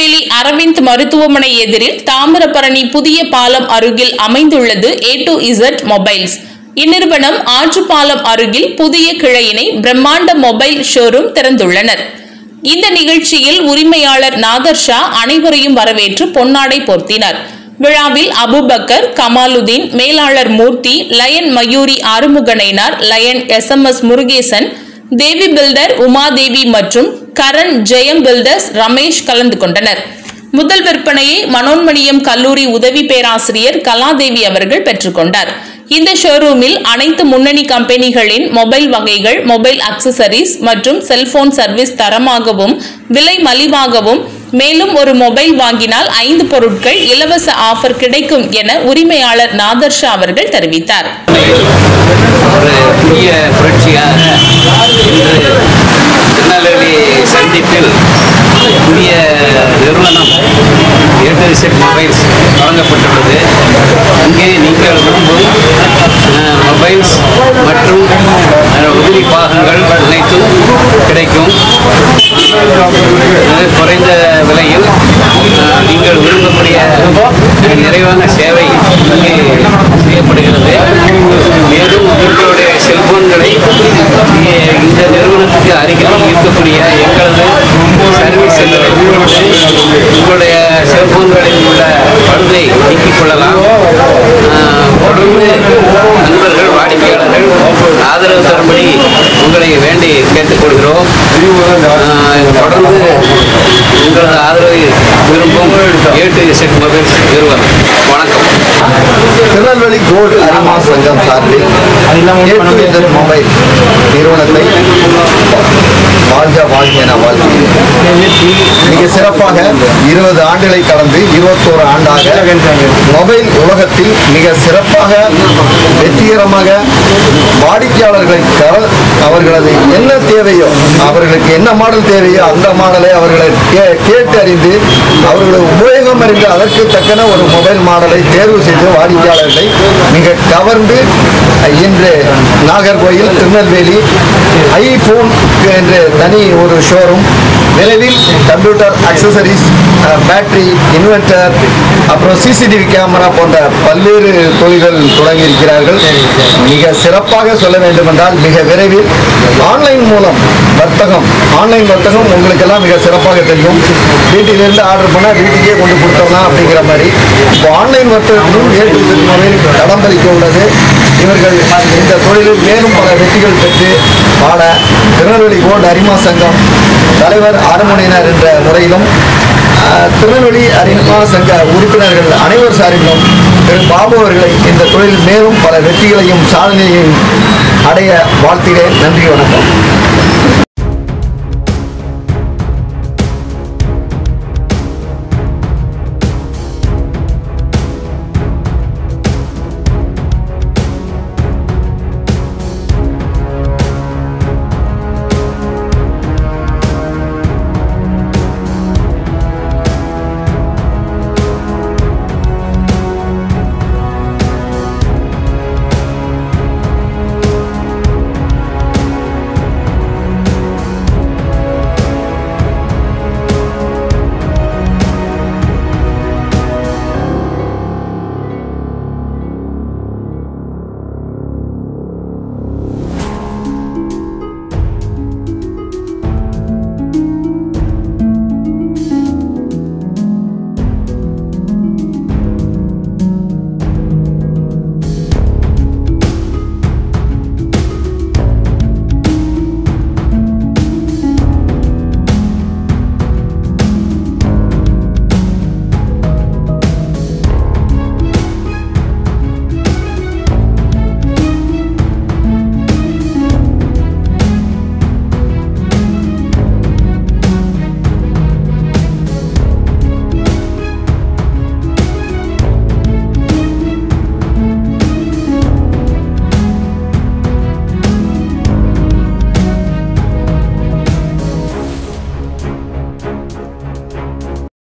திருநெல்வேலி அரவிந்த் மருத்துவமனை எதிரில் தாமிரபரணி புதிய பாலம் அருகில் அமைந்துள்ளது ஏ டு இசட் மொபைல்ஸ் இந்நிறுவனம் ஆற்றுப்பாலம் அருகில் புதிய கிளையினை பிரம்மாண்ட மொபைல் ஷோரூம் திறந்துள்ளனர். இந்த நிகழ்ச்சியில் உரிமையாளர் நாதர் ஷா அனைவரையும் வரவேற்று பொன்னாடை போர்த்தினார். விழாவில் அபுபக்கர் கமாலுதீன் மேலாளர் Murthy lion Mayuri Arumuganainar lion S M S Murugesan Devi builder Umadevi மற்றும் கரண் ஜெயம் பில்டர்ஸ் ரமேஷ் கலந்து கொண்டனர். முதல் விற்பனையை மனோன்மணியம் கல்லூரி உதவி பேராசிரியர் கலாதேவி அவர்கள் பெற்றுக்கொண்டார் இந்த ஷோரூமில் அனைத்து முன்னணி கம்பெனிகளின் மொபைல் வகைகள் மொபைல் அக்சசரிஸ் மற்றும் செல்போன் சர்வீஸ் தரமாகவும் விலை மலிவாகவும் மேலும் ஒரு மொபைல் வாங்கினால் ஐந்து பொருட்கள் இலவச ஆஃபர் கிடைக்கும் என உரிமையாளர் நாதர்ஷா அவர்கள் தெரிவித்தார் ஒரு புதிய புரட்சியாக இன்று திருநெல்வேலி சந்திப்பில் புதிய நிறுவனம் ஏர்டெல் செட் மொபைல்ஸ் வழங்கப்பட்டுள்ளது இங்கே நீங்கள் விரும்பும் மொபைல்ஸ் மற்றும் உதிரி பாகங்கள் அனைத்தும் கிடைக்கும். குறைந்த விலையில் நீங்கள் விரும்பக்கூடிய நிறைவான சேவை இங்கே செய்யப்படுகிறது. மேலும் உங்களுடைய செல்போன்களை இங்கே இந்த நிறுவனத்துக்கு அருகில் இருக்கக்கூடிய உங்களுடைய செல்போன்களில் உள்ள பழுதை நீக்கிக் கொள்ளலாம் தொடர்ந்து நண்பர்கள் வாடிக்கையாளர்கள் ஆதரவு தரும்படி உங்களை வேண்டி கேட்டுக்கொள்கிறோம் தொடர்ந்து உங்களது ஆதரவை விரும்பும் ஏட்டு செட் மொபைல்ஸ் நிறுவனம். வணக்கம். திருநெல்வேலி கோல்டு அரிமா சங்கம் சார்பில் மொபைல் நிறுவனத்தை வாழ்க வாழ்க என வாழ்த்துகிறேன். மிக சிறப்பாக இருபது ஆண்டுகளை கடந்து இருபத்தோரு ஆண்டாக மொபைல் உலகத்தில் மிக சிறப்பாக வெற்றிகரமாக வாடிக்கையாளர்களை தர அவர்களது என்ன தேவையோ அவர்களுக்கு என்ன மாடல் தேவையோ அந்த மாடலை அவர்களை கே- கேட்டு அறிந்து அவர்களது உபயோகம் அறிந்து அதற்கு தக்கன ஒரு மொபைல் மாடலை தேர்வு செய்து வாடிக்கையாளர்களை மிக கவர்ந்து இன்று நாகர்கோயில் திருநெல்வேலி ஐபோன் என்று தனி ஒரு ஷோரூம் விரைவில் கம்ப்யூட்டர் அக்சசரிஸ் பேட்டரி இன்வெர்டர் அப்புறம் சிசிடிவி கேமரா போன்ற பல்வேறு தொழில்கள் தொடங்கி இருக்கிறார்கள். மிக சிறப்பாக சொல்ல வேண்டுமென்றால் மிக விரைவில் ஆன்லைன் மூலம் வர்த்தகம் ஆன்லைன் வர்த்தகம் உங்களுக்கெல்லாம் மிக சிறப்பாக தெரியும். வீட்டிலிருந்து ஆர்டர் பண்ணால் வீட்டுக்கே கொண்டு கொடுத்தோம்னா அப்படிங்கிற மாதிரி. இப்போ ஆன்லைன் வர்த்தகத்திலும் ஏ டு உள்ளது இவர்கள் இந்த தொழிலில் மேலும் பல வெற்றிகள் பெற்று பாட திருநெல்வேலி கோல்டு அரிமா சங்கம் தலைவர் ஆறுமுனையினர் என்ற முறையிலும் ஆஹ், திருநெல்வேலி அரிமா சங்க உறுப்பினர்கள் அனைவர் சார்பிலும் திரு பாபு அவர்களை இந்த தொழில் மேலும் பல வெற்றிகளையும் சாதனையையும் அடைய வாழ்த்துகிறேன் நன்றி வணக்கம்.